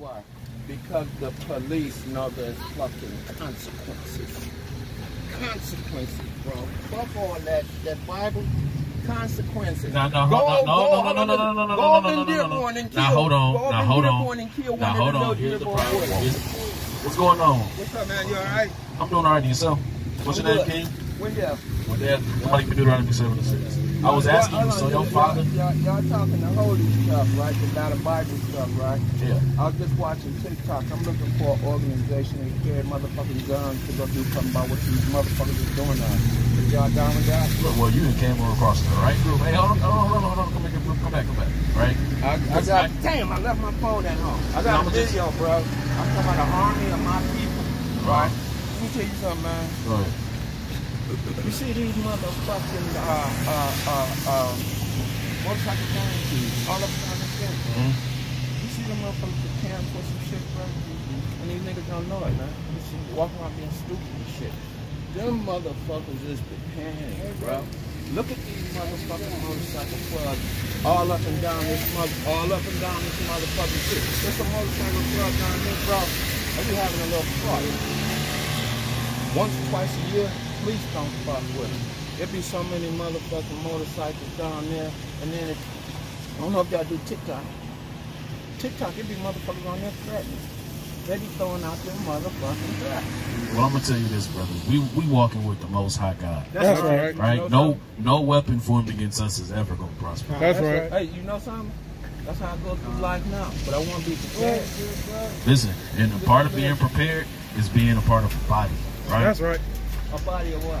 why. Because the police know there's fucking consequences. Consequences, bro. Fuck all that, that Bible. Consequences. Now, now, Go- hold- go no, no, over no, no, to- no, no, no, go no, over no, in no, no, no. Dearborn and Now, kill- hold on. go over Now, in hold on. Dearborn and kill Now, one of hold the on. little Here's the Dearborn problem. boys. Here's- What's going on? What's up, man? You alright? I'm doing all right. Yourself? What's your I'm name, good. King? When you? Well, Dad, somebody can do Deuteronomy 7 and 6. I was asking you, so your father. Y'all, y'all talking the holy stuff, right? The not the Bible stuff, right? Yeah. I was just watching TikTok. I'm looking for an organization that carry motherfucking guns to go do something about what these motherfuckers is doing now. Is y'all down with that? Look, well, you came across the right group. Hey, hold on, hold on, hold on, hold on. Come back, come back, come back. Right? I, I got, damn, I left my phone at home. I got just- video, bro. I'm talking about the army of my people, right? Let me tell you something, man. Ahead. You see these motherfucking, uh, uh, uh, uh, motorcycle gangs all up and down the state. Mhm. You see them motherfuckers preparing for some shit, bro? And these niggas don't know it, man. You see, walking around being stupid and shit. Them motherfuckers is preparing, bro. Look at these motherfucking motorcycle clubs all up and down this mother, all up and down this motherfucking shit. There's a motorcycle club down here, bro. They be having a little party. Once or twice a year, please don't fuck with them. There be so many motherfucking motorcycles down there, and then it, I don't know if y'all do TikTok. TikTok, it be motherfuckers on there threatening. They be throwing out them motherfucking threats. Well, I'm gonna tell you this, brother. We we walking with the Most High God, That's, right. You right? know No no weapon formed against us is ever gonna prosper. That's right. Hey, you know something? That's how I go through life now. But I want to be prepared. Listen, and a part of being prepared is being a part of a body, right? That's right. A body of what?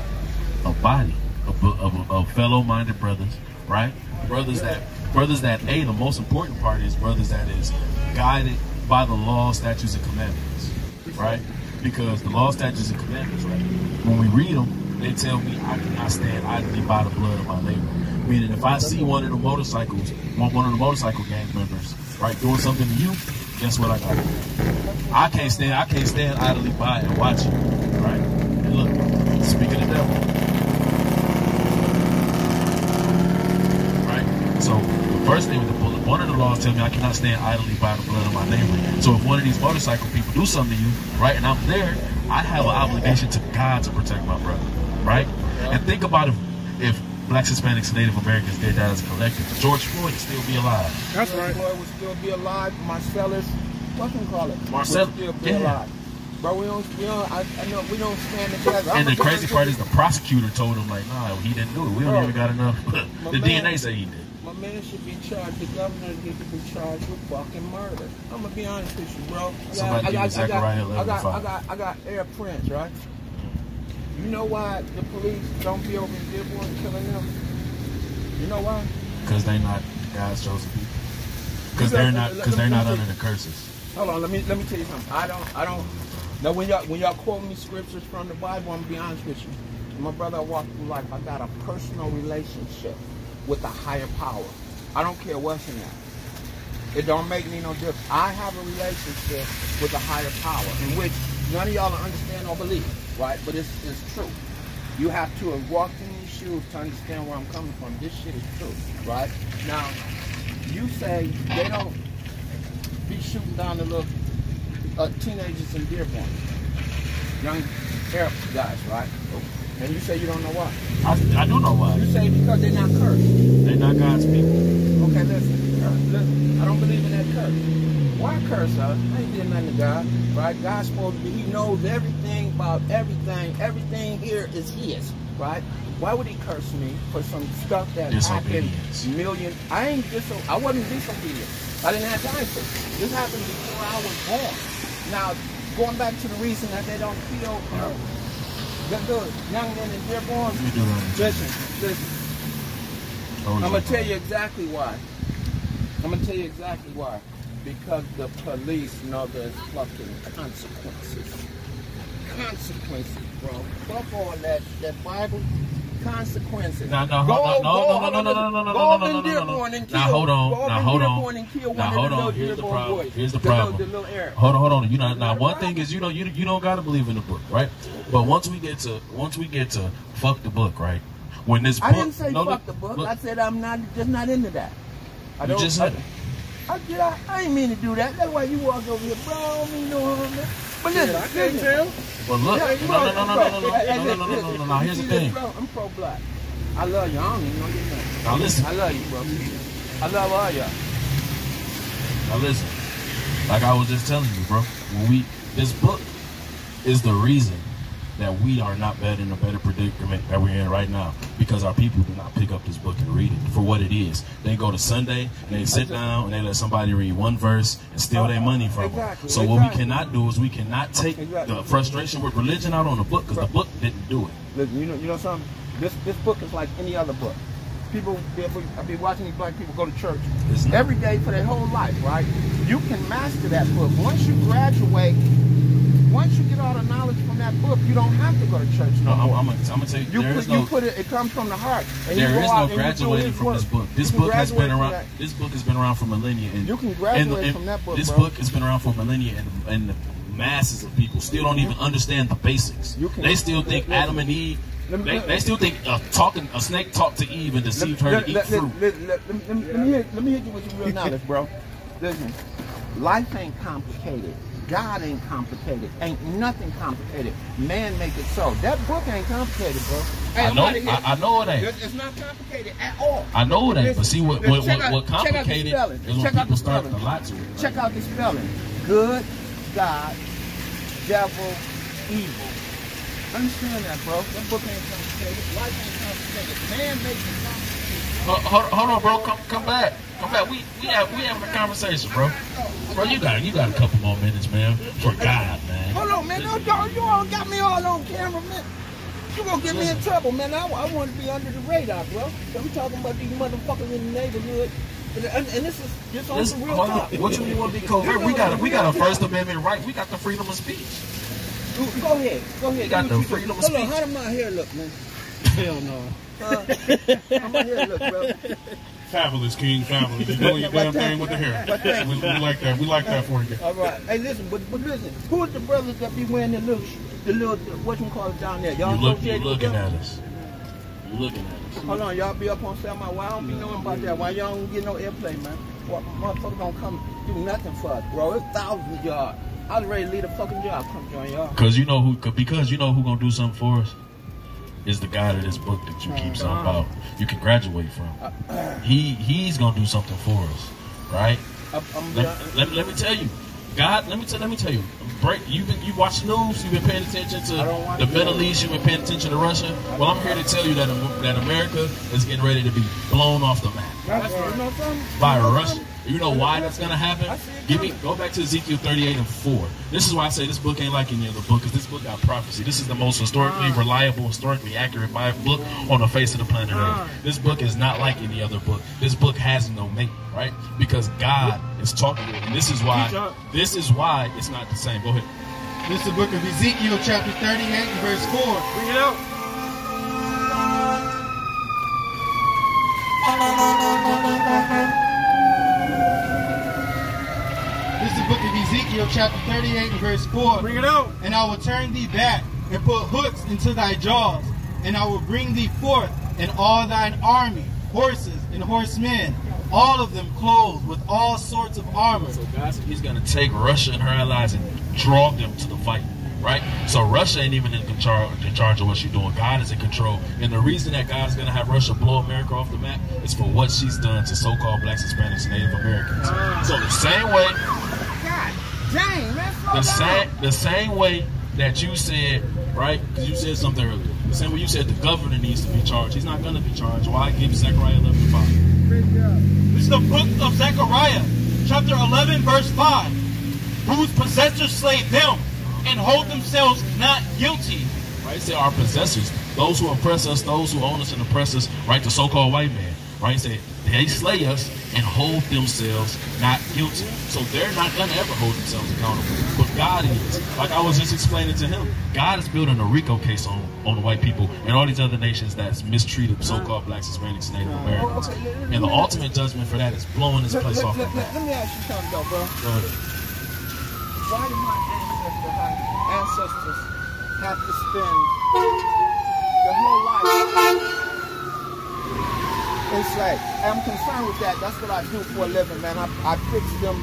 a body of, of, of fellow-minded brothers, right? Brothers that brothers that a the most important part is brothers that is guided by the law, statutes, and commandments, right? Because the law, statutes, and commandments, right? When we read them, they tell me I cannot stand idly by the blood of my neighbor. Meaning, if I see one of the motorcycles, one one of the motorcycle gang members, right, doing something to you, guess what I got? I can't stand. I can't stand idly by and watch it, right? And look, speak of devil. right? So the first thing with the bullet, one of the laws tell me I cannot stand idly by the blood of my neighbor. So if one of these motorcycle people do something to you, right, and I'm there, I have an obligation to God to protect my brother, right? And think about if if blacks, Hispanics, and Native Americans did that as a collective, George Floyd would still be alive. That's George right. Floyd would still be alive. Marcellus, what can call it? Marcel- would still be yeah. alive. Bro, we don't, we don't, I, I know we don't stand together. And I'ma the crazy part is the prosecutor told him like, nah, he didn't do it. We don't even got enough. the man- DNA said he did. my man should be charged. The governor needs to be charged with fucking murder. I'm gonna be honest with you, bro. I Somebody give me I Zechariah got, I got, I got, I got air prints, right? You know why the police don't be over in Dearborn killing them? You know why? Because they not God's chosen people. Because they're not. Because they're not under the curses. Hold on, let me let me tell you something. I don't I don't now when y'all when y'all quote me scriptures from the Bible, I'm gonna be honest with you. My brother I walk through life, I got a personal relationship with a higher power. I don't care what's in that. It don't make me no difference. I have a relationship with a higher power in which none of y'all understand or believe, right? But it's it's true. You have to have walked in these shoes to understand where I'm coming from. This shit is true, right? Now, you say they don't be shooting down the little uh, teenagers in Dearborn, young Arab guys, right? And you say you don't know why. I, I do know why. You say because they're not cursed. They're not God's people. Okay, listen, uh, listen. I don't believe in that curse. Why curse us? I ain't did nothing to God, right? God's supposed to be. He knows everything about everything. Everything here is His, right? Why would He curse me for some stuff that happened million? I ain't diso- I wasn't disobedient. I didn't have time for it. This happened before I was born. Now, going back to the reason that they don't uh, the, the young men in Dearborn. Listen, listen. I'm gonna tell you exactly why. I'm gonna tell you exactly why. Because the police know there's fucking consequences. Consequences, bro. Fuck all that that Bible. Consequences. Now, now, Go- hold on. go No, no, over no, no, no, no, no, go no, over no, in no, no, no, Dearborn no. and Now, hold on. go Now, hold on. and kill one Now, hold on. Here's the problem. boys. Here's the The little- problem. the little. Hold on, hold on. You know, now one problem. thing is you don't you, you don't gotta believe in the book, right? But once we get to once we get to fuck the book, right? When this book, I didn't say no, fuck look, the book. look, I said I'm not just not into that. I You don't. just I, said it. I, did I, I ain't mean to do that. That's why you walk over here, bro. I don't mean no harm. But listen, I can't listen. tell. But look, Yeah, no, you no, are- no, no, no, bro, no, no, hey, hey, no, no, no, no, no, no, no. Here's the You see this, thing. bro? I'm pro-black. I love you. I don't even know your name. Now listen. I love you, bro. I love all y'all. Now listen, like I was just telling you, bro. When we this book is the reason that we are not better in a better predicament that we're in right now because our people do not pick up this book and read it for what it is. They go to Sunday and they sit down and they let somebody read one verse and steal their money from Exactly, them. So what we cannot do is we cannot take Exactly. the frustration with religion out on the book because the book didn't do it. Listen, you know, you know something. This this book is like any other book. People, be able- I be watching these black people go to church every day for their whole life, right? You can master that book once you graduate. Once you get all the knowledge from that book, you don't have to go to church No, no I'm, gonna, I'm tell you, you there put, is you put it. It comes from the heart. And you There is no and graduating from work. this book. This book has been around. that. This book has been around for millennia. And You can and- graduate and from that book, This bro. book has been around for millennia, and, and the masses of people still don't even understand the basics. You can- they still think Adam and Eve. They, they still think uh, talking a snake talked to Eve and deceived her let, to eat let, fruit. let, let, let, let, me- let me hit, let me hit you with some real knowledge, bro. Listen, life ain't complicated. God ain't complicated. Ain't nothing complicated. Man make it so. That book ain't complicated, bro. Hey, I know. outta. I, I know it ain't. It's, it's not complicated at all. I know it ain't. But see, what listen, what, what, what check out complicated is when Check people start to spelling. lie to it. Check out the spelling. Good, God, devil, evil. Understand that, bro. That book ain't complicated. Life ain't complicated. Man makes it complicated. Hold, hold, hold on, bro. Come come back. Come back. We we have we having a conversation, bro. Bro, you got you got a couple more minutes, man. For God, man. Hold on, man. No, y'all, you all got me all on camera, man. You gonna get me in trouble, man. I, I want to be under the radar, bro. So we talking about these motherfuckers in the neighborhood. And, and, and this is this on some real hold talk. What you want to be covert? We got a, we got a First Amendment right. We got the freedom of speech. Ooh, Go ahead. Go ahead. You got the freedom do. of Hold on. How do my hair look, man? Hell no. Uh, how my hair look, bro? Fabulous, King. Fabulous. You doing your damn thing with the hair. We, we like that. We like that for you. All right. Hey, listen, but but listen. Who is the brothers that be wearing the little, the little, what you call it down there? Y'all You look you associated with looking at us. You looking at us. Hold on, y'all be up on Selma. Why I don't be knowing about that? Why y'all don't get no airplay, man? What motherfucker don't come do nothing for us, bro? It's thousands of y'all. I was ready to leave the fucking job. Come join y'all. Cause you know who because you know who gonna do something for us is the guy of this book that you keep something about. You can graduate from. He he's gonna do something for us, right? Let, let, let me tell you, God. Let me tell. Let me tell you. Break. You've been you watch news. You've been paying attention to the Middle. East. You've been paying attention to Russia. Well, I'm here to tell you that that America is getting ready to be blown off the map That's right. You know something? by Russia. Something? You know why that's gonna happen? I see it Give me go back to Ezekiel 38 and 4. This is why I say this book ain't like any other book, because this book got prophecy. This is the most historically Ah. reliable, historically accurate Bible book on the face of the planet. Earth. This book is not like any other book. This book has no mate, right? Because God is talking to it. And this is why this is why it's not the same. Go ahead. This is the book of Ezekiel, chapter 38, and verse 4. Bring it out. This is the book of Ezekiel, chapter 38, and verse 4. Bring it out. And I will turn thee back, and put hooks into thy jaws, and I will bring thee forth, and all thine army, horses and horsemen, all of them clothed with all sorts of armor. So God said He's going to take Russia and her allies and draw them to the fight, right? So Russia ain't even in control, in charge of what she's doing. God is in control, and the reason that God's going to have Russia blow America off the map is for what she's done to so-called blacks, Hispanics, and Native Americans. So the same way, God dang, man. the same, the same way that you said, right? Because you said something earlier. The same way you said the governor needs to be charged. He's not going to be charged. Why give Zechariah 11 5? This is the book of Zechariah, chapter 11, verse 5. Whose possessors slay them, and hold themselves not guilty. right? Say our possessors, those who oppress us, those who own us and oppress us, right? The so-called white man, right? Say they slay us and hold themselves not guilty. So they're not gonna ever hold themselves accountable. But God is. Like I was just explaining to him, God is building a RICO case on, on the white people and all these other nations that's mistreated so-called blacks, Hispanics, and Native Americans. Oh, let And the ultimate judgment for that is blowing this place let, off let, let, let me ask you something, though, bro. Go ahead. Why did my ancestors have, ancestors have to spend their whole life enslaved. I'm concerned with that. That's what I do for a living, man. I, I fix them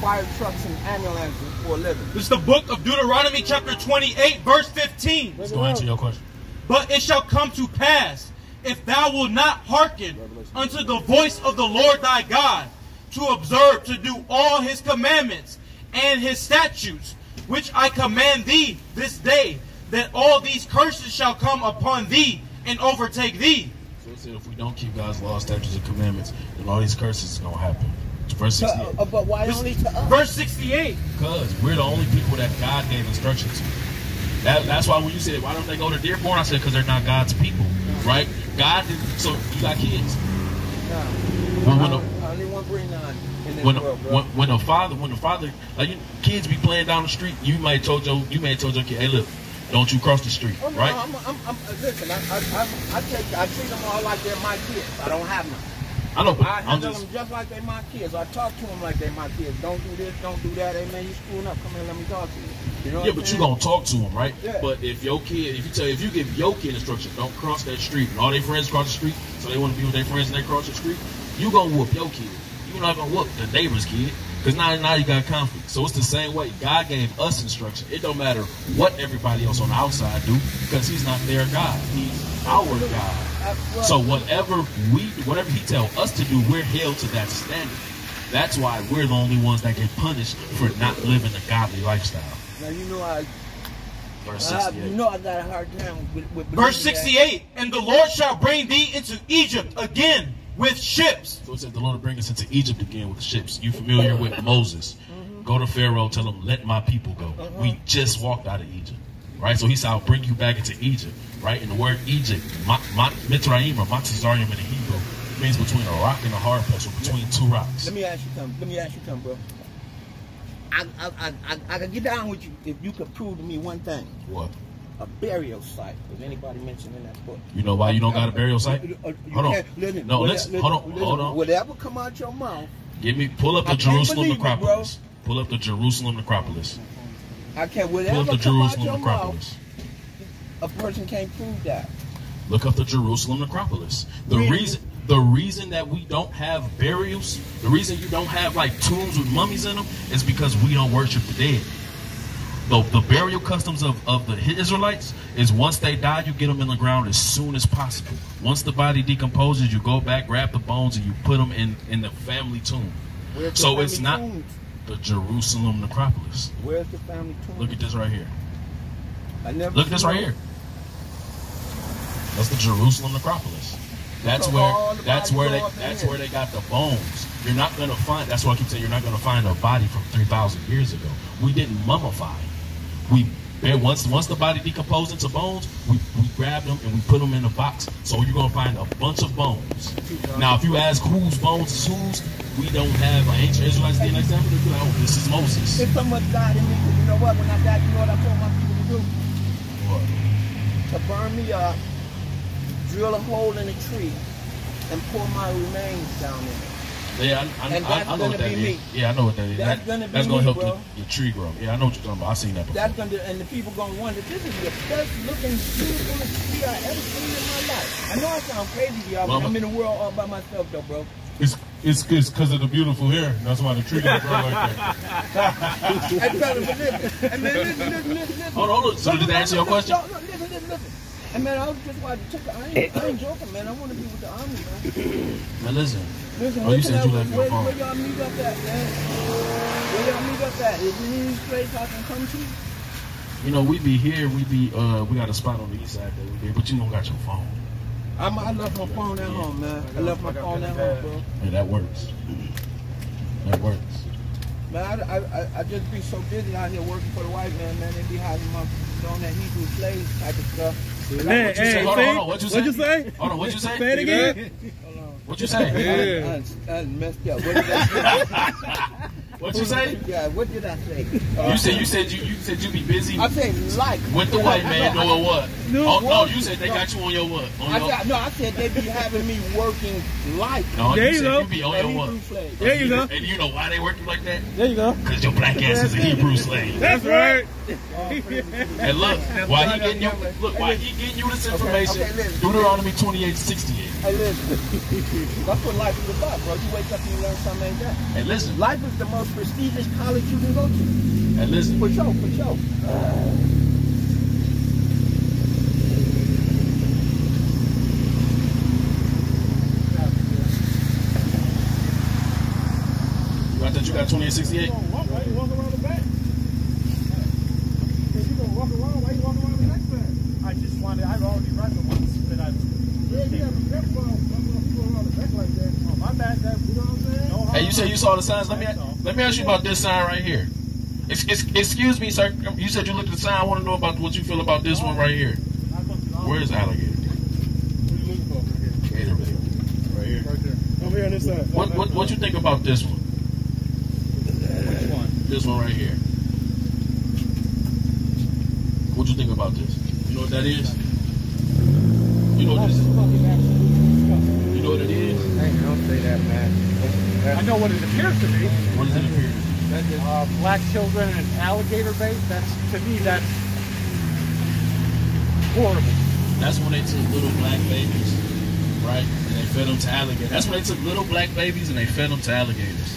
fire trucks and ambulances for a living. This is the book of Deuteronomy chapter 28 verse 15. Let's go answer your question. But it shall come to pass, if thou wilt not hearken unto the voice of the Lord thy God, to observe to do all his commandments and his statutes, which I command thee this day, that all these curses shall come upon thee and overtake thee. So it said if we don't keep God's laws, statutes, and commandments, then all these curses is gonna happen. Verse 68. Uh, but why only to us? Verse 68. Because we're the only people that God gave instructions to. That, that's why when you said, why don't they go to Dearborn? I said, because they're not God's people, right? God, did, so you got kids. No. When, when, I the, don't- I only want green on in this when, the, world, bro. when, when the father, when the father, like you, kids be playing down the street, you might have told your, you may have told your kid, hey, look, don't you cross the street, Oh, no, right? I'm, I'm, I'm, uh, listen, I, I, I, I, take, I treat them all like they're my kids. I don't have none. I know, but I I'm handle just, them just like they're my kids. I talk to them like they're my kids. Don't do this, don't do that. Hey, man, you screwing up. Come here, let me talk to you. You know yeah, but you saying? gonna talk to them, right? Yeah. But if your kid, if you tell, if you give your kid instruction, don't cross that street, and all their friends cross the street, so they want to be with their friends and they cross the street, you gonna whoop your kid. You're not gonna whoop the neighbor's kid, because now, now you got conflict. So it's the same way. God gave us instruction. It don't matter what everybody else on the outside do, because He's not their God. He's our God. Uh, So whatever we, whatever He tell us to do, we're held to that standard. That's why we're the only ones that get punished for not living a godly lifestyle. now you know I, Verse I have, 68. you know I got a hard time with, with Verse believing that. 68. And the Lord shall bring thee into Egypt again with ships. So it said the Lord will bring us into Egypt again with ships. You familiar with Moses? Mm-hmm. Go to Pharaoh, tell him, let my people go. We mm-hmm. just walked out of Egypt. Right? So he said, I'll bring you back into Egypt. Right? And the word Egypt, Mitzrayim or Matzazarium in the Hebrew, means between a rock and a hard place or between two rocks. Let me ask you something. Let me ask you something, bro. I, I, I, I, I could get down with you if you could prove to me one thing. What? A burial site. Was anybody mentioned in that book? You know why you don't got a burial site? Uh, you Hold on. listen, No, whatever- listen. Hold on. listen, Hold on. Whatever come out your mouth, Give me, pull up the Jerusalem it, necropolis. Pull up the Jerusalem necropolis. I can't. Pull Whatever up the come out Jerusalem your necropolis. mouth, a person can't prove that. Look up the Jerusalem necropolis. The Read it. reason the reason that we don't have burials, the reason you don't have like tombs with mummies in them is because we don't worship the dead. The, the burial customs of, of the Israelites is once they die, you get them in the ground as soon as possible. Once the body decomposes, you go back, grab the bones, and you put them in, in the family tomb. Where's So it's not tombs? the Jerusalem necropolis. Where's the family tomb? Look at this right here. I never Look at this right here. That's the Jerusalem necropolis. That's So where that's where they that's where they got the bones. You're not gonna find that's why I keep saying you're not gonna find a body from three thousand years ago. We didn't mummify. We there once once the body decomposes into bones, we, we grabbed them and we put them in a box. So you're gonna find a bunch of bones. Now if you ask whose bones is whose, we don't have an ancient Israelites. They'll like, oh, this is Moses. There's so much God in me. You know what? When I die, you know what I told my people to do? What? To burn me up, drill a hole in a tree, and pour my remains down in it. Yeah, I, I, And I, I know what that is. Yeah, I know what that is. That's That- gonna that's gonna me, help bro. the, the tree grow. Yeah, I know what you're talking about. I've seen that before. That's gonna, and the people gonna wonder. This is the best looking, beautiful tree I ever seen in my life. I know I sound crazy to y'all, but I'm in the world all by myself, though, bro. It's it's it's because of the beautiful hair. That's why the tree don't grow like that. But listen, hey, man, listen, listen, listen, listen. Hold on, hold on. So did that answer your question? No, no, listen, listen, listen. Hey, man, I was just watching. I ain't, I ain't joking, man. I want to be with the army, man. Man, listen. Listen, Oh, you said you left your phone. where y'all meet up at, man? Where y'all meet up at? Is it any place I can come to? You know, we be here. We be uh, we got a spot on the east side that we be, but you don't got your phone. I'm, I left my phone at home, man. I left my phone at home, bro. Yeah, that works. That works. Man, I, I, I- I just be so busy out here working for the white man, man. They be having my on that Hebrew slave type of stuff. Man, What you say? hey, Hold on, hold on. What you say? What'd you say? Hold on. What you say? Say it again. What you say? I, I, I messed up. What did I say? What you say? yeah, what did I say? You said you said you you said you'd be busy I said like. with the white man No, I- doing what? No, oh, no, you said they no. got you on your what? On I your... No, I said they be having me working like. No, there you, go. You be on your what? Slave. There you go. And you know why they working like that? There you go. Because your black ass is a Hebrew slave. That's right. and look, why he getting you? Look, why he getting you this information? Okay, okay, Deuteronomy 28, 68. Hey, listen. That's what life is about, bro. You wake up and you learn something like that. Hey, listen. Life is the most prestigious college you can go to. Hey, listen. For sure, for sure. Uh, Hey, you said you saw the signs. Let me, let me ask you about this sign right here. It's, it's, excuse me, sir. You said you looked at the sign. I want to know about what you feel about this one right here. Where's alligator? What? Right here. Right here. Over here on this side. What, what, what you think about this one? Which one? This one right here. What you think about this? You know what that is? You know what this is? You know what it is? Hey, don't say that, man. I know what it appears to be. What does it appear? to be? Uh, black children and alligator bait. That's to me. That's horrible. That's when they took little black babies, right? And they fed them to alligators. That's when they took little black babies and they fed them to alligators,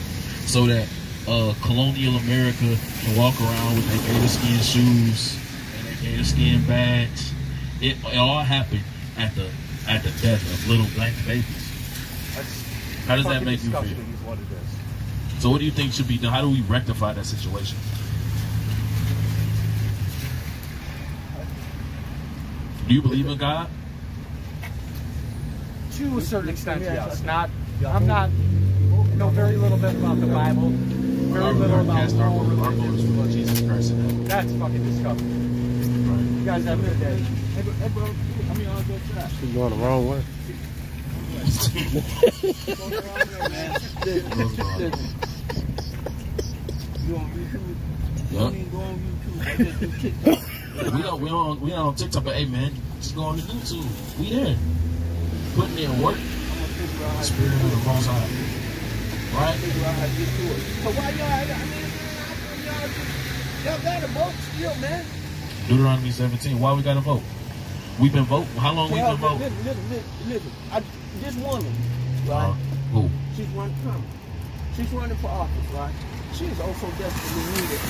so that uh, colonial America can walk around with their gator skin shoes and their gator skin bags. It, it all happened at the at the death of little black babies. That's How does that make you feel? Is what it is. So, what do you think should be done? How do we rectify that situation? Do you believe in God? To a certain extent, yes. Not. I'm not. I know very little bit about the Bible. Very Our, little our, about cast, our, all our religions. vote is for Jesus Christ in. That's fucking disgusting. Right. You guys have a good day. Hey, bro, hey, bro, I mean, I'll go try. You're going the wrong way. You on YouTube? You Yup. don't even go on YouTube. I just do TikTok. We don't, we don't, we don't on TikTok, but hey man, just go on the YouTube. We there, putting in work. I'm gonna figure out Spirit of the Most High, right? figure out how to get it. So why y'all, I mean, man, I think y'all y'all got a vote still, man. Deuteronomy 17. Why we got to vote? We've been voting. How long we been voting? listen, listen, listen. I, this woman, Uh, right? who? She's running, come. She's running for office, right? She is also desperately needed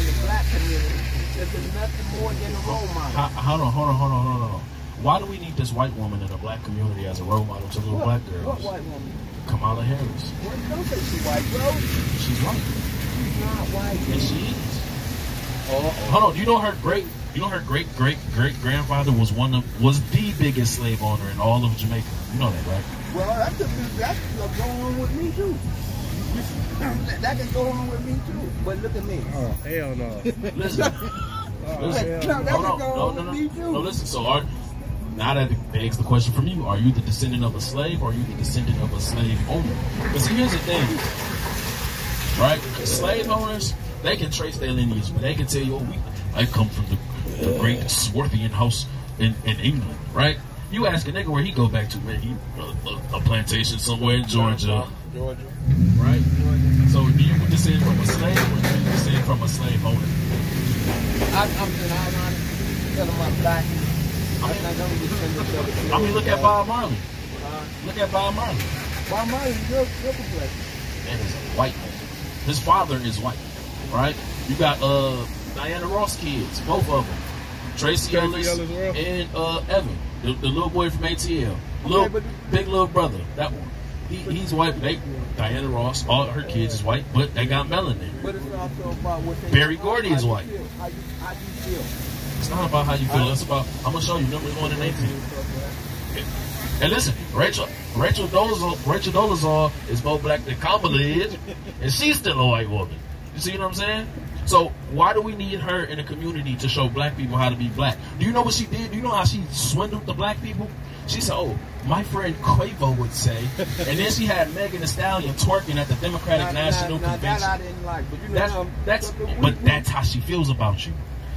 in the black community. There's been nothing more than a role model. How, hold on, hold on, hold on, hold on. Why do we need this white woman in the black community as a role model to little What, black what girls? white woman? Kamala Harris. What, don't say she's white, bro. She's white. She's not white. Yes, she is. Hold on. You know her great. You know her great great great grandfather was one of was the biggest slave owner in all of Jamaica. You know that, right? Well, that could be, that could go on with me too. That, that can go on with me too. But look at me. Oh, hell no. Listen. Oh, listen. hell No, no. that Hold can on. go No, on no, with no. me too. No, listen. So, are, now that begs the question from you: Are you the descendant of a slave, or are you the descendant of a slave owner? Because here's the thing, right? Slave owners, they can trace their lineage, but they can tell you, "Oh, we, I come from the, the great Swarthian house in, in England," right? You ask a nigga where he go back to, man, he a, a, a plantation somewhere in Georgia, uh, Georgia. right? So, do you descend from a slave, or do you descend from a slave owner? I, I'm being all honest. Because of my black. I'm not I mean, look at Bob Marley. Look at Bob Marley. Bob Marley's real, real complex. man is a white man. His father is white, right? You got uh Diana Ross kids, both of them. Tracee, Tracee Ellis, Ellis and uh Evan, the, the little boy from ATL, little big little brother, that one. He, he's white. But they Diana Ross, all her kids is white, but they got melanin. But it's about what they Berry how- Gordy is white. How you, how you feel. It's not about how you feel. It's about I'm gonna show you numbers one and eighteen. And listen, Rachel Rachel Dolezal Rachel Dolezal is more black than Kamala is, and she's still a white woman. You see what I'm saying? So why do we need her in the community to show black people how to be black? Do you know what she did? Do you know how she swindled the black people? She said, "Oh, my friend Quavo would say," and then she had Megan Thee Stallion twerking at the Democratic Now- National now, now Convention. that I didn't like, but you know, That's um, that's but we- that's how she feels about you.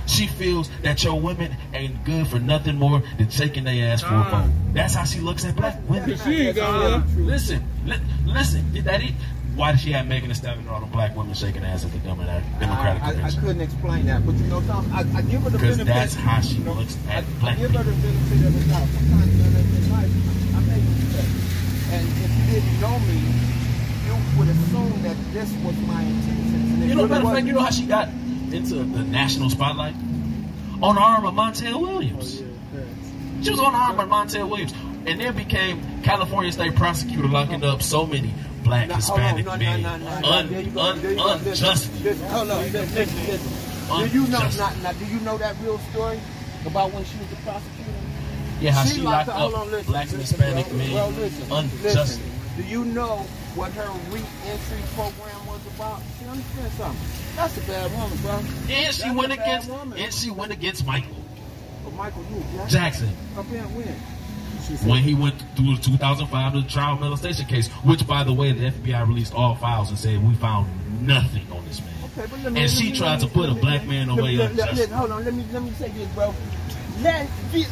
She feels that your women ain't good for nothing more than shaking their ass for a vote. That's how she looks at black women. She ain't got one. Listen, li- listen. That it, why did she have Megan Thee Stallion and all the black women shaking ass at the Democratic Democratic I, I, I couldn't explain that, but you know Tom, I, I give her the benefit. Because benefit. that's how she you know, looks at I black give her the benefit of the doubt. Sometimes you know, in life, I make mistakes. And if you didn't know me, you would assume that this was my intentions. And You know, matter of fact, you know how she got into the national spotlight? On the arm of Montel Williams. Oh, she was on the arm of Montel Williams. And then became California State Prosecutor locking up so many black, Now, hold on, Hispanic no, men no, no, un- un- unjustly. Hold on, listen, listen, listen. Do you know not, now, do you know that real story about when she was the prosecutor? Yeah, how She she locked locked up- up black and Hispanic men well, unjustly. Listen. Do you know what her re-entry program was about? See, understand something. That's a bad woman, bro. And she That's a went against woman. and she went against Michael But Michael, you Jackson. Jackson Up here and win. when he went through the 2005 the child molestation case, which by the way the FBI released all files and said we found nothing on this man. Okay, but let me, And let she me- tried let to me- put a let black man let me- away let- let- let- Hold on, let me let me say this, bro. Let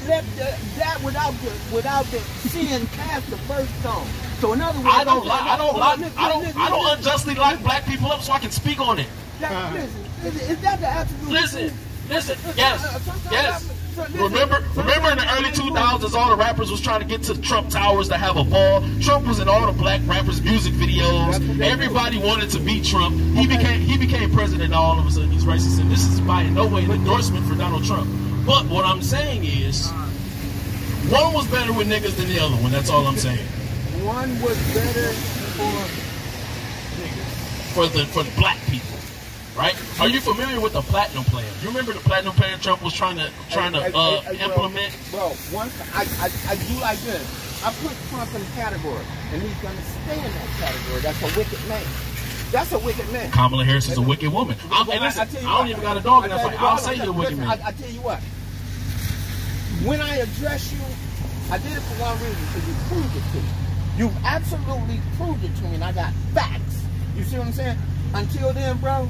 let the, that without the without the sin cast the first stone. So in other words, I don't I'm like I don't hold like I don't listen, I don't listen. unjustly lock black people up so I can speak on it. That- Listen, listen, is that the absolute? Listen, listen, Uh, yes, yes. So Remember, remember in the early 2000s, all the rappers was trying to get to Trump Towers to have a ball. Trump was in all the black rappers' music videos. they Everybody wanted to beat Trump. He became he became president. All of a sudden, he's racist, and this is by no way an endorsement for Donald Trump. But what I'm saying is, one was better with niggas than the other one. That's all I'm saying. One was better for For the for the black people. Right? Are you familiar with the platinum plan? You remember the platinum plan Trump was trying to trying to Hey, hey, uh, hey, implement? Bro, one, I, I, I do like this. I put Trump in the category, and he's going to stay in that category. That's a wicked man. That's a wicked man. Kamala Harris is a wicked woman. But and listen, I, tell you don't even got a dog in that I fight. I'll say you're a wicked man. I, I tell you what. When I address you, I did it for one reason, because you proved it to me. You absolutely proved it to me, and I got facts. You see what I'm saying? Until then, bro,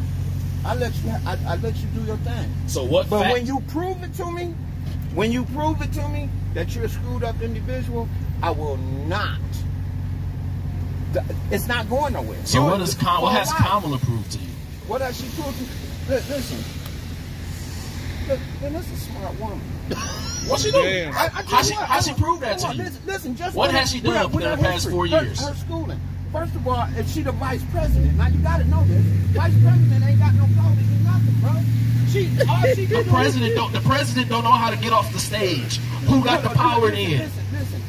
I let you I, I let you do your thing. So what But fact- when you prove it to me, when you prove it to me that you're a screwed up individual, I will not. It's not going nowhere. so You're- what has. Kamala proved to you? What has she proved to Li- Listen. Look, Man, that's a smart woman. What she do? Damn. I, I How she what, how she proved that to on, you? Listen, listen, just What has she done with her- in the past history, four years? Her, schooling. First of all, if she the vice president, now you gotta know this. Vice president ain't got no power to do nothing, bro. She, all she The president don't the president don't know how to get off the stage. Who got the power listen, then? Listen, listen.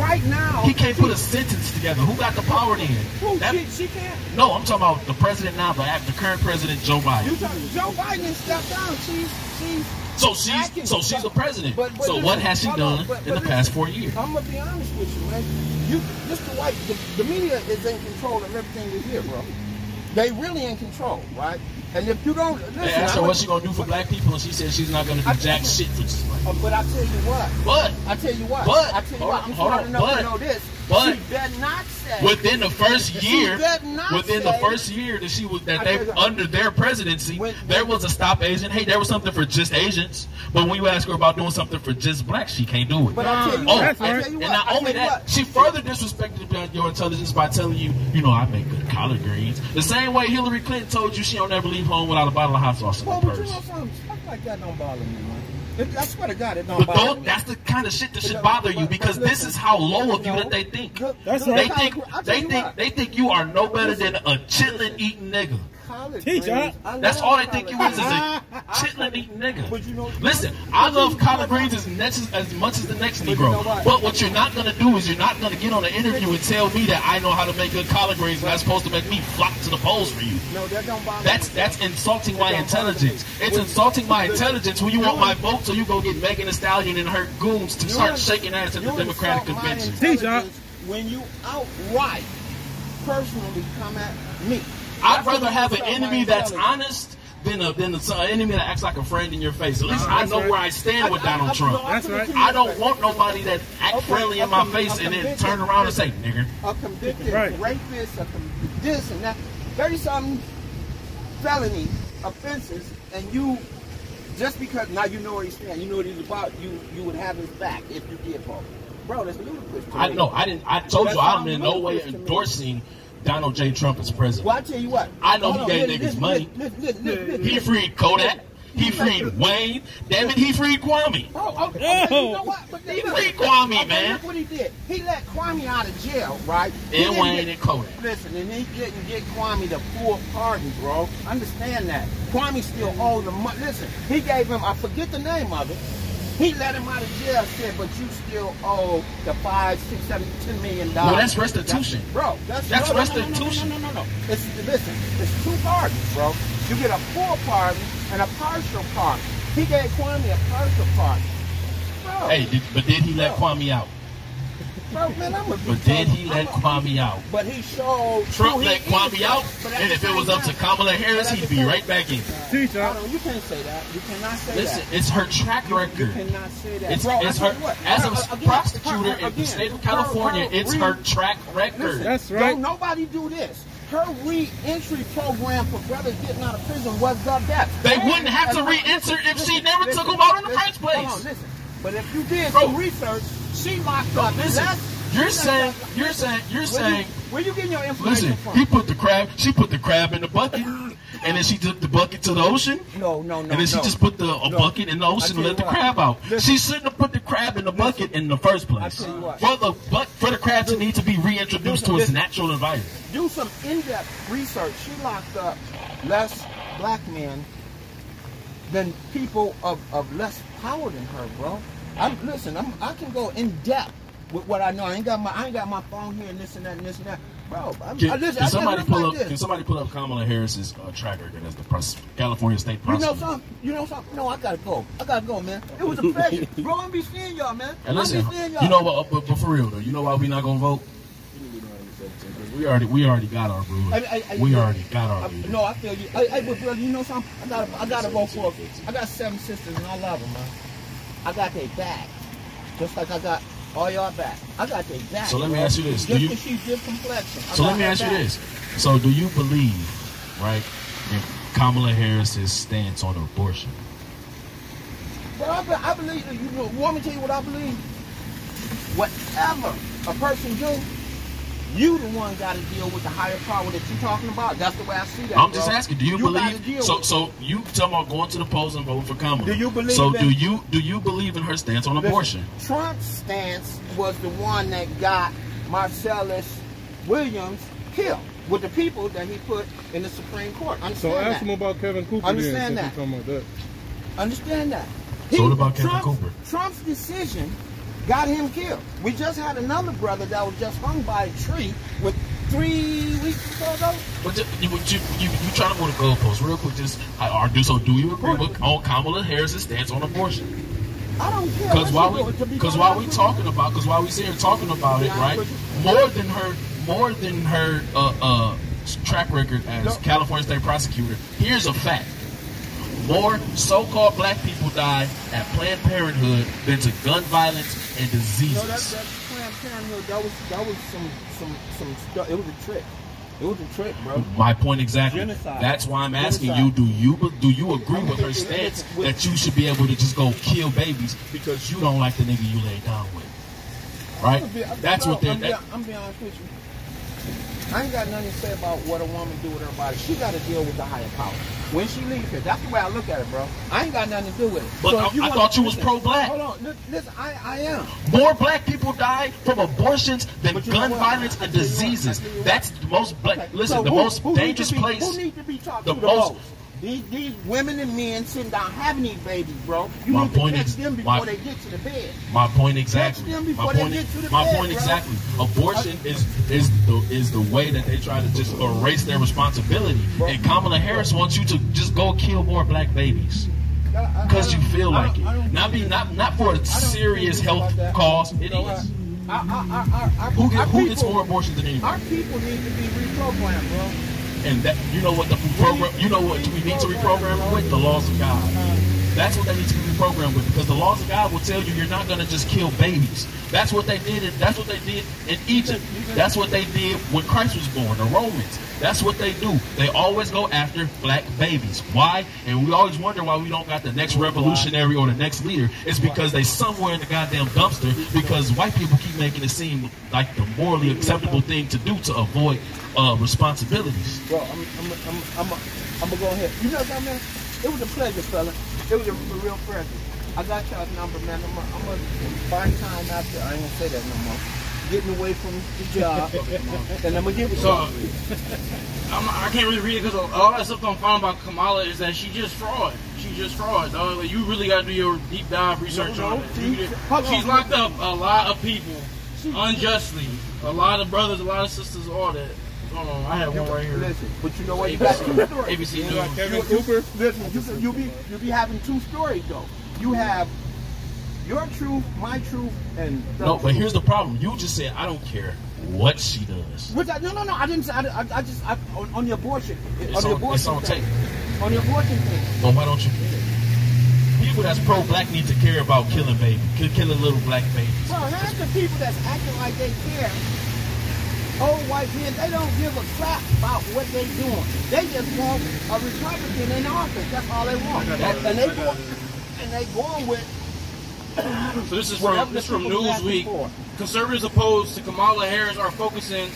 Right now, He can't put a sentence together. Who got the power then? Who, That- she, she can't. no, I'm talking about the president now, the, the current president Joe You Biden. Joe Biden stepped down. She's she's. So she's acting- so she's the president. But- but So listen, what has she on, done but- in the past four years? I'm gonna be honest with you, man. You, Mr. White, the, the media is in control of everything you hear, bro. They really in control, right? And if you don't listen, They asked her what she gonna do for black people, and she said she's not gonna do I- jack shit for just black. Uh, but I tell you what, But I tell you what, But- I tell you what, I'm smart enough but- to know this. But- within the first year, within the first year that she was that they under their presidency, When- there was a stop Asian. Hey, there was something for just Asians, but when you ask her about doing something for just black, she can't do it. But I tell you Oh, what, and, I tell you and not only that, what. she further disrespected your intelligence by telling you, you know, I make good collard greens. The same way Hillary Clinton told you she don't ever leave home without a bottle of hot sauce in her purse. know something? Stuff like that don't bother me, man. It- I swear to God, it don't But bother don't, me. that's the kind of shit that should bother you because this is how low of you that they think. look, That's look, right. They think they think what. they think you are no better than a chitlin eating nigga. Collard Teach, greens, huh? I That's all they think you is is a chitlin eating nigga. But you know- Listen, I love collard greens as much as, as much as the next But you Negro. know what? But what you're not gonna do is you're not gonna get on an interview and tell me that I know how to make good collard greens and that's supposed to make me flock to the polls for you. No, that don't bother That's me. that's insulting my It don't bother intelligence. It's When- insulting my intelligence when you want my vote so you go get Megan Thee Stallion and her goons to You start ins- shaking ass at the Democratic convention. Teach, When you outright, personally come at me. I'd rather have an enemy that's honest than a than a, an enemy that acts like a friend in your face. At least I know right. where I stand with I- I- Donald I- Trump. I That's right. I don't want nobody that act Okay, friendly in a my com- face a and then turn around and say, nigger. a convicted Right. rapist, a con- this and that, thirty something felony offenses, and you just because now you know where he stands, you know what he's about, you you would have his back if you did vote. Bro, that's ludicrous. To I know I didn't. I told That you I'm in no way ludicrous me. endorsing Donald J. Trump as president. Well, I tell you what. I know Hold he on, gave listen, niggas money. listen, listen, He freed Kodak. He freed Wayne. Damn it, he freed Kwame. Oh, okay. okay, You know what? But He freed Kwame, okay, man. Look what he did. He let Kwame out of jail, right? And Wayne get- and Kodak. Listen, and he didn't get Kwame the full pardon, bro. Understand that. Kwame still owed the money. Listen, he gave him, I forget the name of it. He let him out of jail, said, but you still owe the five, six, seven, ten million dollars. No, that's restitution. bro, that's, That's no, no, restitution. No, no, no, no, no, no. It's, listen, it's two pardons, bro. You get a full pardon and a partial pardon. He gave Kwame a partial pardon. Bro, Hey, did, but did he let Kwame out? Bro, man, But did he let Kwame out? But he showed Trump who he let Kwame out, and if it was up to time- Kamala Harris, he'd be right back in. Hold on, you can't say that. You cannot say Listen, that. it's her track You record. cannot say that. It's, Bro, it's her what, as a again, prosecutor her- in the state of her- California. her It's her track record. Listen, That's right. Don't nobody do this. Her re-entry program for brothers getting out of prison was the best. They wouldn't have to re-enter if she never took them out in the first Hold on, place. listen. But if you did some research, she locked up Listen, you're saying- you're saying- you're where saying- You, where you getting your information Listen, from? he put the crab. She put the crab in the bucket, and then she took the bucket to the ocean. no, no, no. And then she no. just put the a No. bucket in the ocean and let the what. crab out. Listen. She shouldn't have put the crab in the bucket in the first place. I tell you what. For the but for the crab to need to be reintroduced to its Listen. natural environment. do some in-depth research. She locked up less black men than people of, of less power than her, bro. I'm listen. I'm, I can go in depth with what I know. I ain't got my I ain't got my phone here and this and that and this and that, bro. I'm, Can, I, listen, can somebody pull like up? this. Can somebody pull up Kamala Harris's uh, track record as the pros- California state You know prosecutor? something? You know something? No, I gotta go. I gotta go, man. It was a pleasure, bro. I'm be seeing y'all, man. And I'm be seeing y'all. you know what? But, but for real though, you know why we not gonna vote? We already we already got our ruler. I- I- I- we already got our I, leader. no, I feel you. I, I, but brother, you know something? I gotta, I gotta vote for. I got seven sisters and I love them, man. I got their back, just like I got all y'all back. I got their back. So let me bro. ask you this. Do Just you- 'cause she's complexion. I So let me ask you this. So do you believe, right, in Kamala Harris's stance on abortion? But I, be- I believe. You know, want me to tell you what I believe? Whatever a person do, you the one got to deal with the higher power that you're talking about. That's the way I see that. I'm just asking. Do you, gotta believe? So, so you talking about going to the polls and voting for Kamala? Do you believe So, in- do you do you believe in her stance on Listen, abortion? Trump's stance was the one that got Marcellus Williams killed with the people that he put in the Supreme Court. Understand So ask that. him about Kevin Cooper Understand then, that. since talking about that. Understand that. So what about Kevin Cooper? Trump's decision got him killed. We just had another brother that was just hung by a tree with three weeks ago. But you, you, you, you trying to go to goalposts real quick? Just I argue. So, do you agree with on Kamala Harris's stance on abortion? I don't care. Because while we, do, because while we talking about, because while we sit here talking about it, right? More than her, more than her uh, uh, track record as No. California state prosecutor. Here's a fact: more so-called black people die at Planned Parenthood than to gun violence and you, diseases. no, that, that's Planned Parenthood. That was that was some some some stuff. It was a trick. It was a trick, bro. My point exactly. Genocide. That's why I'm asking Genocide. you: Do you do you agree with her stance that you should be able to just go kill babies because you don't like the nigga you laid down with? Right? Be- That's what they're. I'm, be, I'm being honest with you. I ain't got nothing to say about what a woman do with her body. She got to deal with the higher power. When she leaves here, that's the way I look at it, bro. I ain't got nothing to do with it. But if I- I thought you was pro-black. Hold on, li- listen. I, I am. More black people die from abortions than But you know gun violence and tell you what, diseases. I tell you what. That's the most black. Okay, Listen, so the who- most who dangerous be- place. Who need to be the the most- most? These, these women and men sitting down having these babies, bro. You My need to point catch is- them before my- they get to the bed. My point exactly. My point. get to the My bed, point bro. exactly. Abortion is is the is the way that they try to just erase their responsibility. And Kamala Harris wants you to just go kill more black babies because you feel like it. don't be not not for a I serious health cause. It is. Our, our, our, Who, get, who gets more abortions than anyone? Our people need to be reprogrammed, bro. And that you know what the program you know what we need to reprogram with the laws of God. That's what they need to be programmed with because the laws of God will tell you you're not going to just kill babies. That's what they did. In, that's what they did in Egypt. That's what they did when Christ was born. The Romans. That's what they do. They always go after black babies. Why? And we always wonder why we don't got the next revolutionary or the next leader. It's because they somewhere in the goddamn dumpster because white people keep making it seem like the morally acceptable thing to do to avoid uh, responsibilities. Bro, I'm, I'm, I'm, I'm, gonna go ahead. You know something, man? It was a pleasure, fella. It was a, a real pleasure. I got y'all's number, man. I'm gonna, find time after. I ain't gonna say that no more. Getting away from the job, and I'm gonna give it So, you. I'm, I can't really read it because all that stuff I'm finding about Kamala is that she just fraud. She just fraud, dog. Like, you really got to do your deep dive research No, on it. see, You- hold on. she's locked up a lot of people unjustly. A lot of brothers, a lot of sisters, all that. Hold on, I have one right here. Listen, but you know what? You got two stories. ABC You got News. Kevin You- you- Cooper. Listen, you, you be you be having two stories though. You have your truth, my truth, and the No, but truth. here's the problem. You just said I don't care what she does. Which I, no, no, no. I didn't say. I, I, I just I, on, on the abortion. It's on the abortion it's on tape. On the abortion thing. Well, why don't you care? People that's pro-black need to care about killing babies, killing little black babies. Bro, half the people that's acting like they care, old white men, they don't give a crap about what they doing. They just want a Republican in office. That's all they want. And, and they go and they going with So this is from this from Newsweek. Conservatives opposed to Kamala Harris are focusing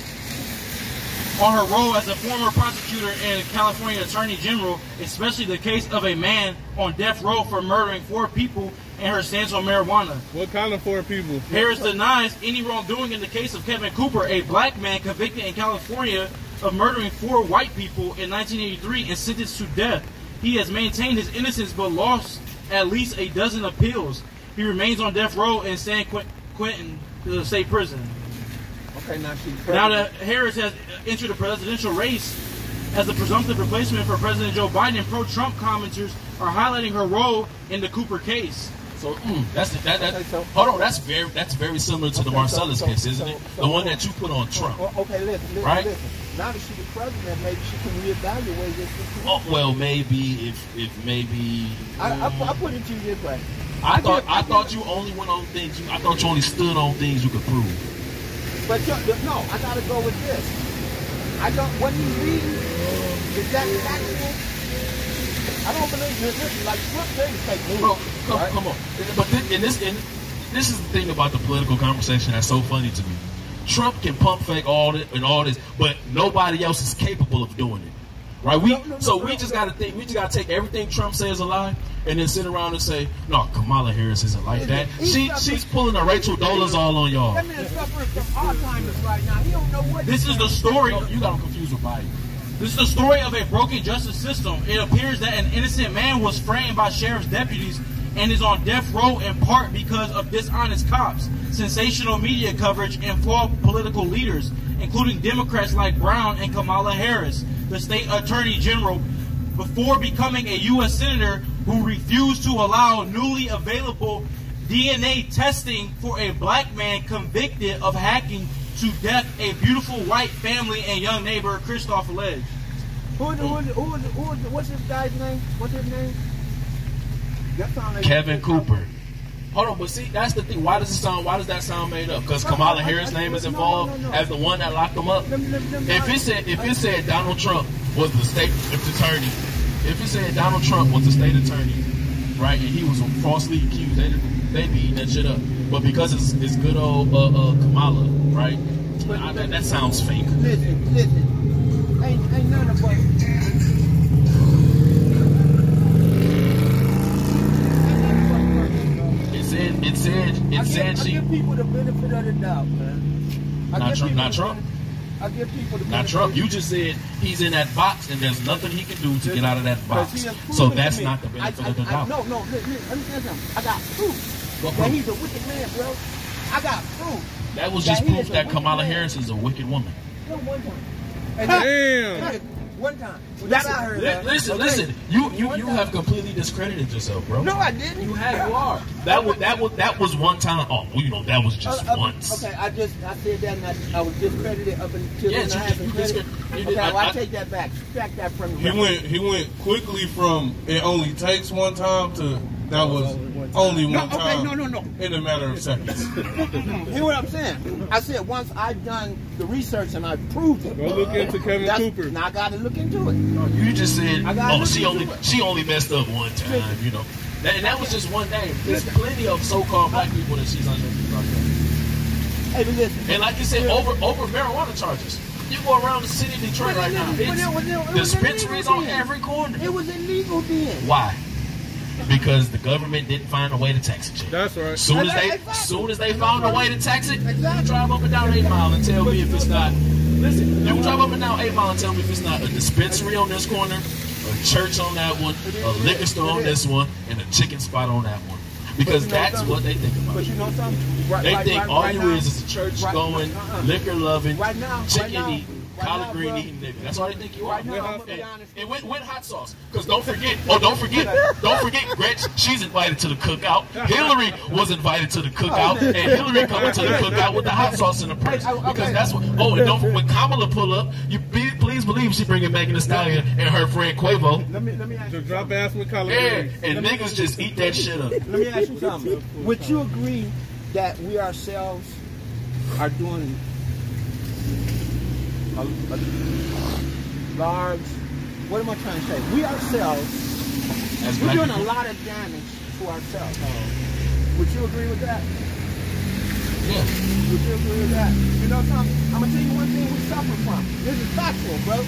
on her role as a former prosecutor and California Attorney General, especially the case of a man on death row for murdering four people and her stance on marijuana. What kind of four people? Harris denies any wrongdoing in the case of Kevin Cooper, a black man convicted in California of murdering four white people in 1983 and sentenced to death. He has maintained his innocence but lost at least a dozen appeals. He remains on death row in San Quin- Quentin uh, State Prison. Okay, now she's Now that Harris has entered the presidential race as a presumptive replacement for President Joe Biden, pro-Trump commenters are highlighting her role in the Cooper case. So mm, that's that. that Okay, so- hold on, that's very that's very similar to the Marcellus so- case, isn't it? the one that you put on Trump. Okay, listen, listen, Right? listen. Now that she's the president, maybe she can reevaluate this. Oh well, maybe if if maybe. I, I, mm, I put it to you this way. I, I thought I, I thought you only went on things. You, I thought you only stood on things you could prove. But you, no, I gotta go with this. I don't. What he's reading is that factual. I don't believe this. Listen, like Trump things take Bro, come, right? come on. But this, and this and this is the thing about the political conversation that's so funny to me. Trump can pump fake all this and all this, but nobody else is capable of doing it. Right? We No, no, so no, we just gotta think we just gotta take everything Trump says a lie and then sit around and say, No, Kamala Harris isn't like that. She she's pulling a Rachel Dolezal on y'all. That man suffering from Alzheimer's right now. He don't know what. This is the story. You got confused with Biden. This is the story of a broken justice system. It appears that an innocent man was framed by sheriff's deputies and is on death row in part because of dishonest cops, sensational media coverage, and flawed political leaders, including Democrats like Brown and Kamala Harris, the state attorney general, before becoming a U.S. senator who refused to allow newly available DNA testing for a black man convicted of hacking to death a beautiful white family and young neighbor, Christoph Ledge. Who is, who is, who is, who is, what's this guy's name? What's his name? That like Kevin Cooper. Hold on, but see, that's the thing. Why does it sound? Why does that sound made up? Because Kamala Harris' name is involved No, no, no. as the one that locked him up. Let me- let me- let me- If it said, if it said Donald Trump was the state attorney, if it said Donald Trump was the state attorney, right, and he was falsely accused, they they'd be eating that shit up. But because it's, it's good old uh, uh, Kamala, right? I- that, that sounds fake. Listen, listen. Ain't, ain't none of us. It said, it said, I it give, said I give people the benefit of the doubt, man. I Not Trump- not Trump? Benefit- I give people the Not Trump. You just said he's in that box and there's nothing he can do to get out of that box. So that's not the benefit I, of the I, I, doubt. no, no, li- li- let me tell you something. I got proof What that proof? he's a wicked man, bro. I got proof. That was just he proof that Kamala man. Harris is a wicked woman. No, one time. And Damn. One time. That's how I heard that. listen, Okay. listen. You you you have completely discredited yourself, bro. No, I didn't. You have. You are. That was that was that was one time. Oh, well, you know that was just Uh, uh, once. Okay, I just I said that and I, I was discredited up until Yes, then. I you haven't did- credited. you you Okay, did- well, I- I, I- take that back. Subtract that from the He record. went he went quickly from it only takes one time to That was only one No, okay, time. no, no, no. In a matter of seconds. Hear what I'm saying? I said once I've done the research and I've proved it. Go look into Kevin that's- Cooper. Now I got to look into it. You just said, I oh, she only it. she only messed up one time, you know. That, and that was just one day. There's plenty of so-called black people that she's unjustly locked up. Hey, but listen. And like you said, over over marijuana charges. You go around the city of Detroit right now. But it- but it was- it was It's dispensaries on every corner. It was illegal then. Why? Because the government didn't find a way to tax it. yet. That's right. Soon as they, Exactly. soon as they found a way to tax it, you Exactly. drive up and down Eight Mile and tell me if it's not. Listen, you drive up and down Eight Mile and tell me if it's not a dispensary on this corner, a church on that one, a liquor store on this one, and a chicken spot on that one. Because you know that's what they think about. But you know something? Right, They right, think right, all right you now- is is a church right- going, uh-uh. liquor loving, Right now, right chicken now, eating, right collard now, green bro. eating nigga. That's all they think you Right are. now, I'm gonna be And- honest. And with, with hot sauce. Because don't forget, oh, don't forget, don't forget, Gretch, she's invited to the cookout. Hillary was invited to the cookout. Oh, And Hillary coming to the cookout with the hot sauce in the purse. Because that's what, oh, and don't, when Kamala pull up, you be, please believe she bringing Megan Thee Stallion and her friend Quavo. Let me let me ask you. To drop ass with collard Yeah, greens. and niggas just eat that shit up. Let me ask you something. Would you agree that we ourselves are doing a, a large? What am I trying to say? We ourselves As we're doing a lot of damage to ourselves. Would you agree with that? Yeah. Would you agree with that? You know something? I'm gonna tell you one thing we suffer from. This is factual, bro.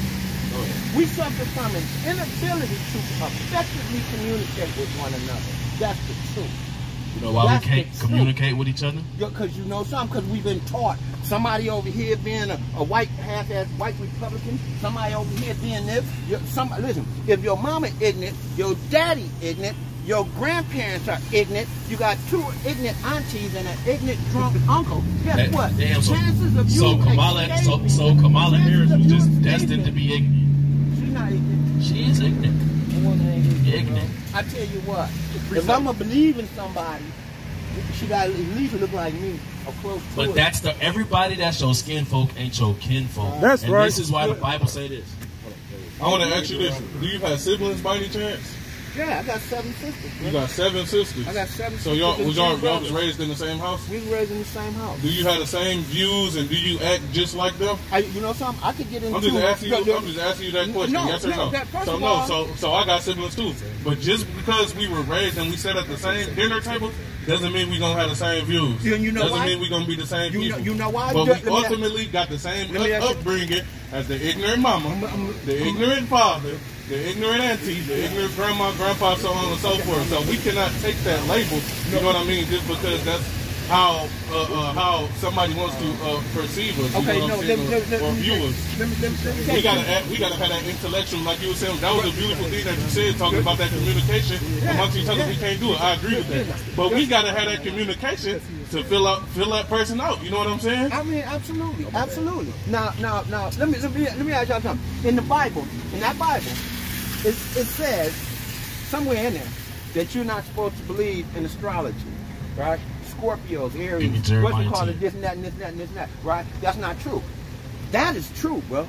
We suffer from an inability to effectively communicate with one another. That's the truth. You know why That's we can't communicate with each other? Because you know something, because we've been taught. Somebody over here being a, a white, half-ass white Republican, somebody over here being this. Somebody, listen, if your mama ignorant, your daddy ignorant, your grandparents are ignorant, you got two ignorant aunties and an ignorant drunk uncle, guess That- what? Damn, so, chances of you so Kamala, so, so Kamala Harris was just destined to be ignorant. She's not ignorant. She is ignorant. Ignorant. I tell you what, if I'm gonna believe in somebody, she got to at least look like me or close to But it. that's the everybody that's your skin folk ain't your kin folk. That's and right. This is why the Bible say this. I want to ask you this: Do you have siblings by any chance? Yeah, I got seven sisters. You got seven sisters. I got seven So y'all was y'all, y'all was raised in the same house? We was raised in the same house. Do you have the same views and do you act just like them? I, you know something? I could get into. I'm just asking you. No, I'm just asking you that question. No, yes or no, no? that- so no. all- so so I got siblings too. But just because we were raised and we sat at the same dinner table doesn't mean we gonna have the same views. You- you know doesn't why? mean we gonna be the same You know- people. you know why? But Let we ultimately got the same up- ask upbringing as the ignorant mama, the ignorant father, the ignorant auntie, the ignorant grandma, grandpa, so on and so forth. So we cannot take that label. You know what I mean? Just because that's how uh, uh, how somebody wants to uh, perceive us. Okay, you know no, what let I'm saying, let, or, or view us. let me, let me, let me We gotta we gotta have that intellectual, like you were saying. That was a beautiful thing that you said, talking about that communication amongst each other. We can't do it. I agree with that, but we gotta have that communication to fill out, fill that person out. You know what I'm saying? I mean, absolutely, absolutely. Now, now, now, let me let me let me ask y'all something. In the Bible, in that Bible, it, it says somewhere in there that you're not supposed to believe in astrology, right? Scorpios, Aries, what you call it, this and that and this and that and this and that, right? That's not true. That is true, bro.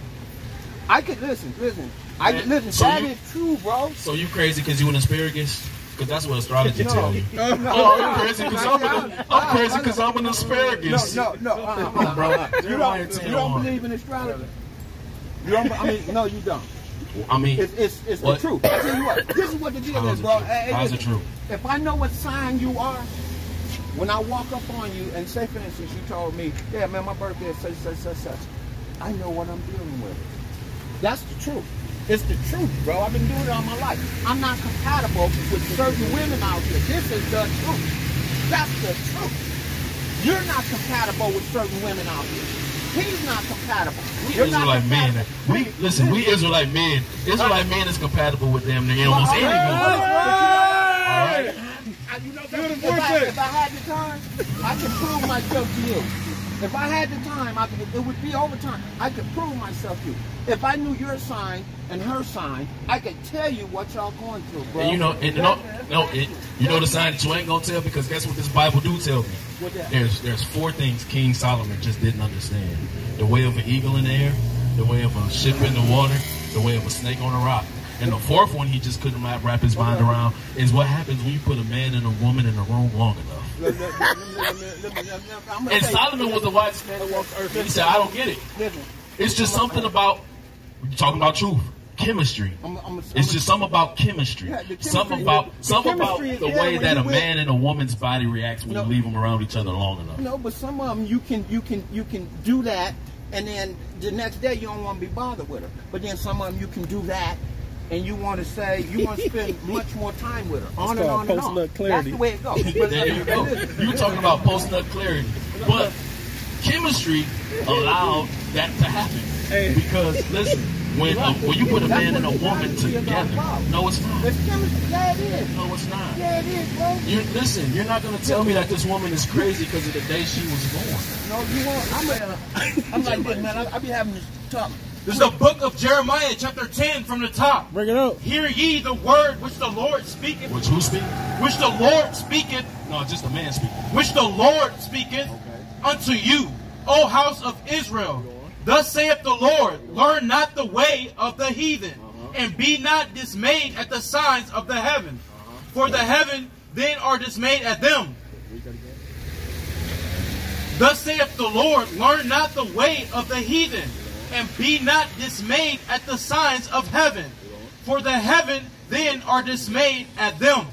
I could listen, listen. I could listen. So That you- is true, bro. So you crazy because you an asparagus? Because that's what astrology No. tell you. No, Oh, I'm crazy because I'm, an- I'm crazy because I'm an asparagus. No, no, no, uh, uh, Bro, uh, you don't, you don't believe in astrology. You don't. I mean, no, you don't. I mean, It's, it's, it's the truth. I tell you what, this is what the deal is, bro. Hey, How's it listen, true? If I know what sign you are, when I walk up on you and say, for instance, you told me, yeah, man, my birthday is such, such, such, such, I know what I'm dealing with. That's the truth. It's the truth, bro. I've been doing it all my life. I'm not compatible with certain women out here. This is the truth. That's the truth. You're not compatible with certain women out here. He's not compatible. we You're not Israelite men. We listen. We Israelite men. Israelite men is compatible with them. They almost Well, any all woman. right, All right. I- you know something? If I, if I had the time, I could prove myself to you. If I had the time, I could, it would be over time. I could prove myself to you. If I knew your sign and her sign, I could tell you what y'all going through, bro. And you know, no, no, it, you know the sign that you ain't gonna tell because guess what this Bible do tell me. What that? There's there's four things King Solomon just didn't understand: the way of an eagle in the air, the way of a ship in the water, the way of a snake on a rock. And the fourth one he just couldn't wrap wrap his mind around is what happens when you put a man and a woman in a room long enough. And Solomon was the wisest man that walked earth. He said, I don't get it. It's just something about talking about truth, chemistry. I'm- I'm- It's I'm- just something about chemistry. Yeah, the Something about the something about the way that a with- man and a woman's body reacts when No. you leave them around each other long enough. No, but some of them you can you can you can do that, and then the next day you don't want to be bothered with her. But then some of them you can do that, and you want to say you want to spend much more time with her. On and called on and on. clarity. That's the way it goes. There you go. You were talking about post nut clarity, but chemistry allowed that to happen. Because listen, when uh, when you put a man and a woman together, no, it's not. It's chemistry. Yeah, it is. No, it's not. Yeah, it is, bro. You listen. You're not going to tell me that this woman is crazy because of the day she was born. No, you won't. I'm, a, I'm like this, man. I, I be having this talk. This is the book of Jeremiah, chapter 10, from the top. Bring it up. Hear ye the word which the Lord speaketh, Which who speak? which the Lord speaketh, No, just a man speaking. which the Lord speaketh unto you, O house of Israel. Thus saith the Lord, learn not the way of the heathen, uh-huh. and be not dismayed at the signs of the heaven. Uh-huh. For the heaven then are dismayed at them. Thus saith the Lord, learn not the way of the heathen, and be not dismayed at the signs of heaven. For the heaven then are dismayed at them.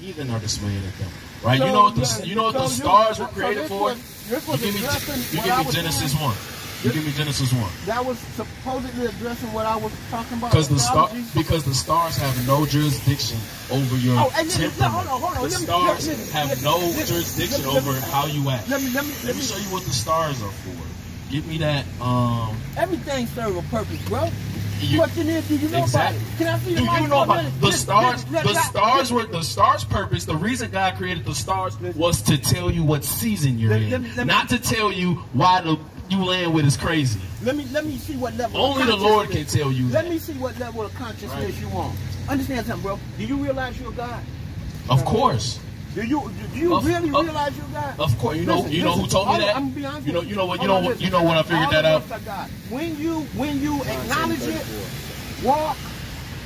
Heathen are dismayed at them. Right? So, you know what the yeah, you know what the so you- stars were created this for? was- you give me, you give me Genesis saying. one. You give me Genesis one. That was supposedly addressing what I was talking about. Because the star, because the stars have no jurisdiction over your Oh, and listen, temperament. hold on, hold on. The Let me- stars me- have listen, no listen, jurisdiction let me- over how you act. Let me let me Let let me me show you what the stars are for. Give me that. Um, Everything serves a purpose, bro. You- Question is, do you know exactly. about it? Can I see Do the you know about the stars? The stars were the stars' purpose. The reason God created the stars was to tell you what season you're in, let let me- not to tell you why the you land with is crazy. Let me let me see what level. of Only the Lord can tell you Let that. me see what level of consciousness Right. you want. Understand something, bro? Do you realize you're God? Of course, Do you do you Of- really of- realize you're God? of course. You know, Listen, you know who told me that. I'm gonna be honest You know, you know what, you know what, you know what I figured All that out. us are God. When you when you acknowledge it, walk,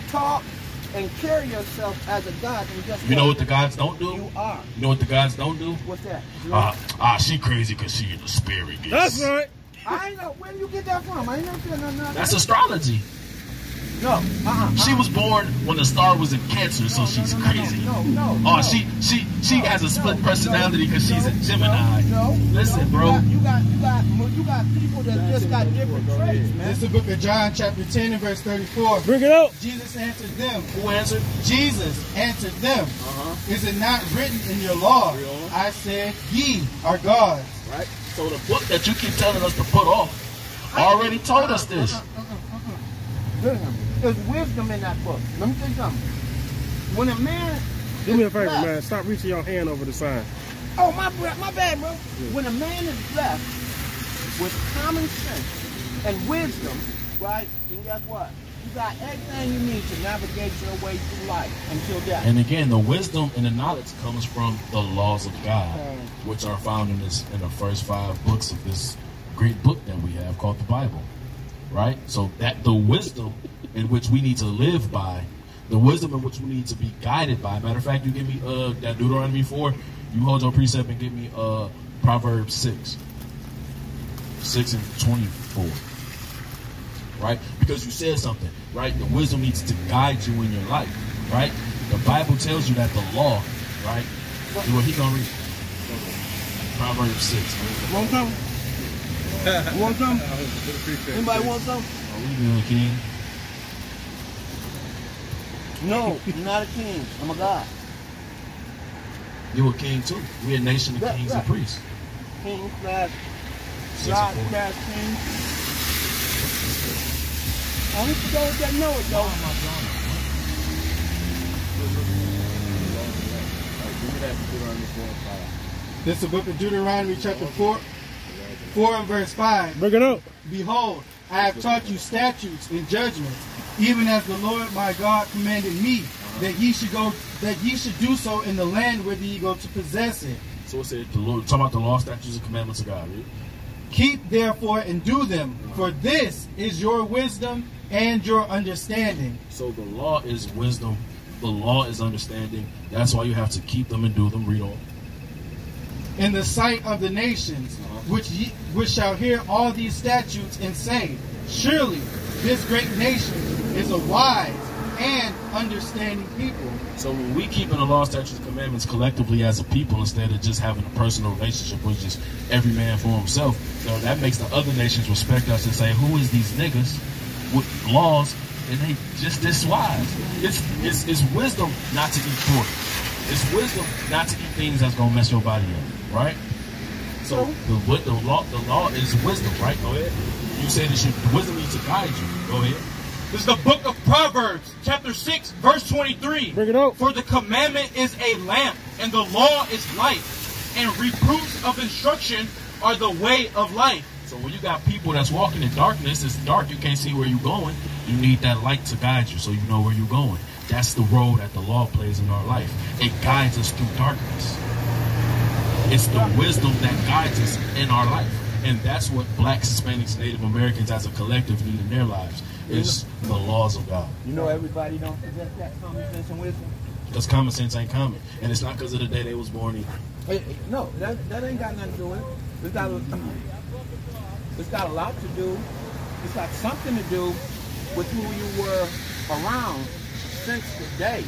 talk, and carry yourself as a God, and guess You know what the gods don't do? You are. You know what the gods don't do? What's that? Ah, ah, she crazy because she in the spirit. That's right. I ain't know where do you get that from. I ain't never said nothing. That's astrology. No. Uh-uh. She uh-uh. was born when the star was in Cancer, so she's no, no, crazy. No, no. no Oh, no. she she she has a split No, personality no, because she's a Gemini. No, no, Listen, no, bro. You got, you got, you got, you got people that just got different traits, man. This is the book of John, chapter 10, and verse 34. Bring it up. Jesus answered them. Who answered? Jesus answered them. Uh-huh. Is it not written in your law? I said, Ye are gods. Right. So the book that you keep telling us to put off already told us uh-uh, this. Uh-uh, Listen, there's wisdom in that book. Let me tell you something. When a man, Do me a favor, blessed- man. Stop reaching your hand over the sign. Oh, my bra- my bad, bro. When a man is blessed with common sense and wisdom, right? And guess what? You got everything you need to navigate your way through life until death. And again, the wisdom and the knowledge comes from the laws of God, which are found in this in the first five books of this great book that we have called the Bible. Right? So that the wisdom in which we need to live by, the wisdom in which we need to be guided by. Matter of fact, you give me uh that Deuteronomy four, you hold your precept and give me uh Proverbs six. Six and twenty four. Right? Because you said something, right? The wisdom needs to guide you in your life, right? The Bible tells you that the law, right? Do what he gonna read. Proverbs six. Want some? want some? Anybody want some? Oh, we good, King. No, I'm not a king. I'm a god. You a king too. We're a nation of Yeah, kings yeah. and priests. King slash god and four. slash king. Only for those that know it though. This is the book of Deuteronomy, chapter 4, 4 and verse 5. Bring it up. Behold, I have taught you statutes and judgments, even as the Lord my God commanded me, that ye should go, that ye should do so in the land where ye go to possess it. So it said the Lord talking about the law, statutes, and commandments of God. Right? Keep therefore and do them, for this is your wisdom and your understanding. So the law is wisdom. The law is understanding. That's why you have to keep them and do them. Read on. In the sight of the nations, uh-huh. which ye, which shall hear all these statutes and say, Surely this great nation is a wise and understanding people. So when we keep in the law, statutes, and commandments collectively as a people, instead of just having a personal relationship with just every man for himself, so that makes the other nations respect us and say, "Who is these niggas with laws?" And they just this wise. It's it's, it's wisdom not to eat pork. It's wisdom not to eat things that's gonna mess your body up, right? So the what the law the law is wisdom, right? Go ahead. You said it should wisdom needs to guide you. Go ahead. This is the book of Proverbs, chapter 6, verse 23. Bring it out. For the commandment is a lamp, and the law is light, and reproofs of instruction are the way of life. So when you got people that's walking in darkness, it's dark, you can't see where you're going. You need that light to guide you so you know where you're going. That's the role that the law plays in our life. It guides us through darkness. It's the wisdom that guides us in our life. And that's what blacks, Hispanics, Native Americans as a collective need in their lives is the laws of God. You know everybody don't possess that common sense and wisdom. Because common sense ain't common. And it's not because of the day they was born either. Hey, no, that, that ain't got nothing to do with it. It's got, a, it's got a lot to do. It's got something to do with who you were around since the day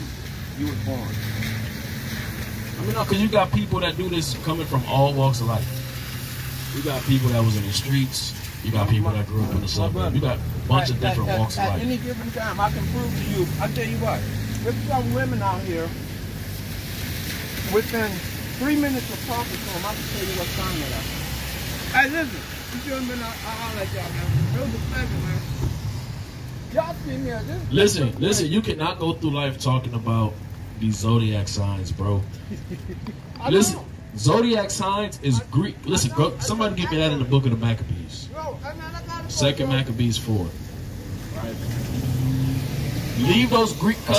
you was born. I mean, no, because you got people that do this coming from all walks of life. You got people that was in the streets. You got people that grew up in the suburbs. You got a bunch of different at, walks of life. at, any given time, I can prove to you. I tell you what, there's some women out here. Within three minutes of talking to them, I can tell you what sign they are. Hey, listen, you gentlemen, I, I, like y'all, man. It was a pleasure, man. Y'all see me as this. Listen, listen, you cannot go through life talking about these zodiac signs, bro. I Listen, know. zodiac signs is Greek. Listen, go, somebody give me that in the book of the Maccabees. Yo, hey, man, I got it. Second Maccabees 4. Leave those Greek. I